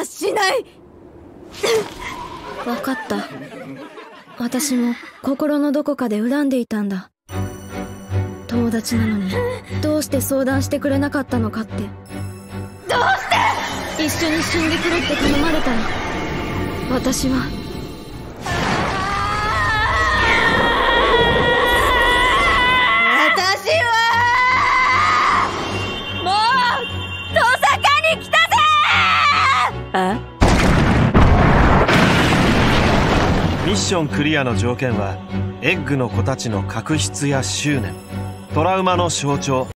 はしない。分かった。私も心のどこかで恨んでいたんだ。友達なのに。どうして相談してくれなかったのかって。どうして！一緒に死んでくれって頼まれたら私はあ？ミッションクリアの条件はエッグの子たちの確執や執念トラウマの象徴。